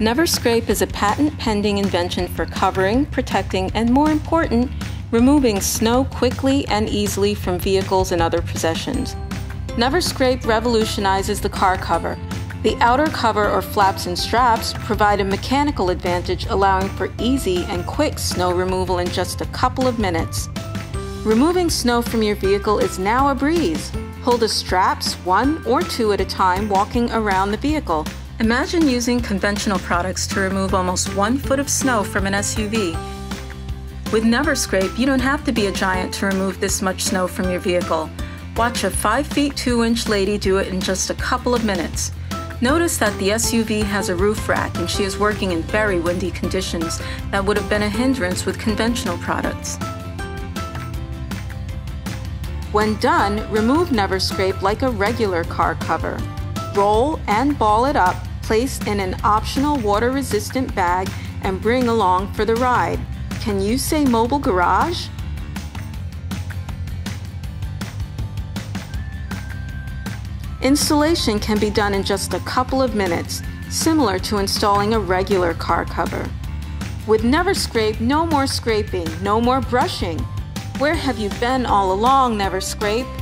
NeverScrape is a patent pending invention for covering, protecting, and more important, removing snow quickly and easily from vehicles and other possessions. NeverScrape revolutionizes the car cover. The outer cover or flaps and straps provide a mechanical advantage, allowing for easy and quick snow removal in just a couple of minutes. Removing snow from your vehicle is now a breeze. Pull the straps one or two at a time walking around the vehicle. Imagine using conventional products to remove almost one foot of snow from an SUV. With NeverScrape, you don't have to be a giant to remove this much snow from your vehicle. Watch a 5 feet 2 inch lady do it in just a couple of minutes. Notice that the SUV has a roof rack and she is working in very windy conditions that would have been a hindrance with conventional products. When done, remove NeverScrape like a regular car cover. Roll and ball it up place in an optional water resistant bag and bring along for the ride. Can you say mobile garage? Installation can be done in just a couple of minutes, similar to installing a regular car cover. With NeverScrape, no more scraping, no more brushing. Where have you been all along, NeverScrape?